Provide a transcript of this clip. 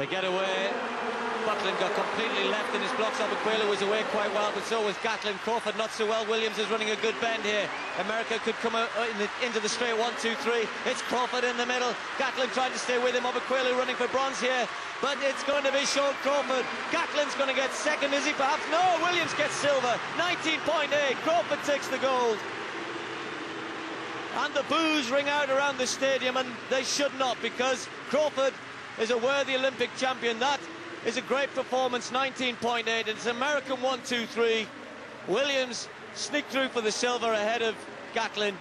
They get away. Buckland got completely left in his blocks. Obikwelu was away quite well, but so was Gatlin. Crawford not so well. Williams is running a good bend here. America could come in the, into the straight one, two, three. It's Crawford in the middle. Gatlin trying to stay with him. Obikwelu running for bronze here, but it's going to be Shawn Crawford. Gatlin's going to get second, is he? Perhaps no. Williams gets silver. 19.8. Crawford takes the gold. And the boos ring out around the stadium, and they should not because Crawford is a worthy Olympic champion. That is a great performance, 19.8. It's American 1-2-3. Williams sneaked through for the silver ahead of Gatlin.